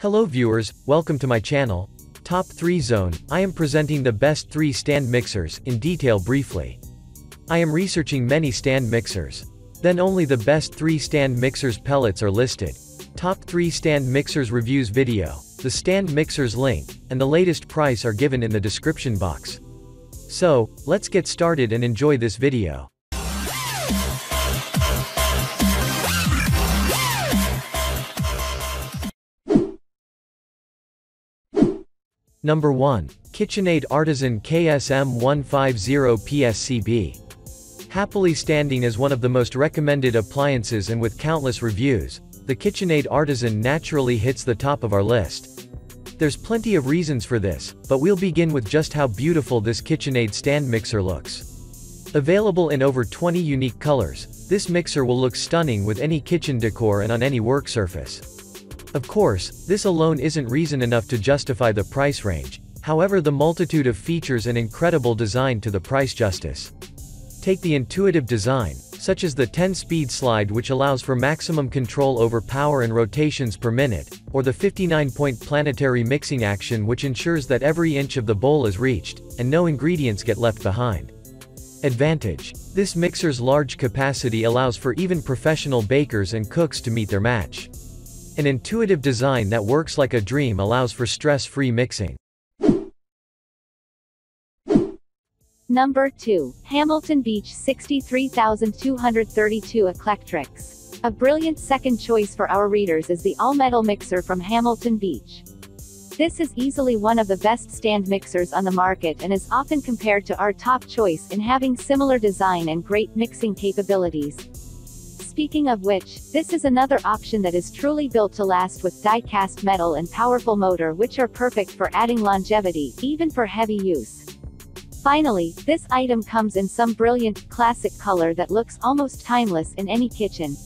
Hello viewers, welcome to my channel. Top 3 Zone, I am presenting the best 3 stand mixers, in detail briefly. I am researching many stand mixers. Then only the best 3 stand mixers pellets are listed. Top 3 stand mixers reviews video, the stand mixers link, and the latest price are given in the description box. So, let's get started and enjoy this video. Number 1. KitchenAid Artisan KSM 150 PSCB. Happily standing as one of the most recommended appliances and with countless reviews, the KitchenAid Artisan naturally hits the top of our list. There's plenty of reasons for this, but we'll begin with just how beautiful this KitchenAid stand mixer looks. Available in over 20 unique colors, this mixer will look stunning with any kitchen decor and on any work surface. Of course, this alone isn't reason enough to justify the price range, however the multitude of features and incredible design to the price justice. Take the intuitive design, such as the 10-speed slide which allows for maximum control over power and rotations per minute, or the 59-point planetary mixing action which ensures that every inch of the bowl is reached, and no ingredients get left behind. Advantage. This mixer's large capacity allows for even professional bakers and cooks to meet their match. An intuitive design that works like a dream allows for stress-free mixing. Number 2. Hamilton Beach 63232 Eclectrics. A brilliant second choice for our readers is the all-metal mixer from Hamilton Beach. This is easily one of the best stand mixers on the market and is often compared to our top choice in having similar design and great mixing capabilities. Speaking of which, this is another option that is truly built to last with die-cast metal and powerful motor which are perfect for adding longevity, even for heavy use. Finally, this item comes in some brilliant, classic color that looks almost timeless in any kitchen.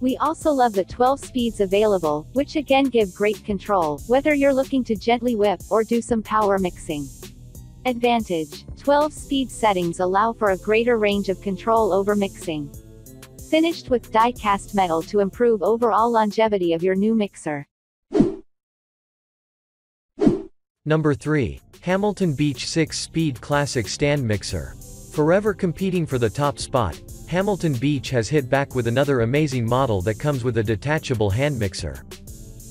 We also love the 12 speeds available, which again give great control, whether you're looking to gently whip or do some power mixing. Advantage. 12 speed settings allow for a greater range of control over mixing finished with die-cast metal to improve overall longevity of your new mixer. Number 3. Hamilton Beach 6-Speed Classic Stand Mixer. Forever competing for the top spot, Hamilton Beach has hit back with another amazing model that comes with a detachable hand mixer.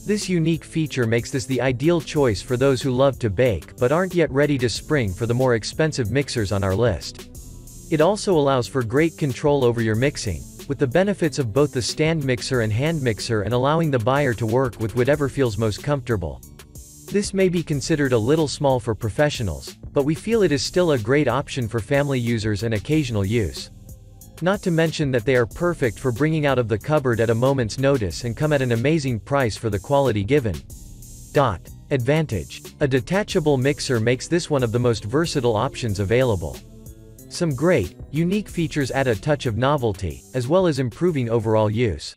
This unique feature makes this the ideal choice for those who love to bake but aren't yet ready to spring for the more expensive mixers on our list. It also allows for great control over your mixing, with the benefits of both the stand mixer and hand mixer and allowing the buyer to work with whatever feels most comfortable. This may be considered a little small for professionals, but we feel it is still a great option for family users and occasional use. Not to mention that they are perfect for bringing out of the cupboard at a moment's notice and come at an amazing price for the quality given. Dot. Advantage. A detachable mixer makes this one of the most versatile options available. Some great, unique features add a touch of novelty, as well as improving overall use.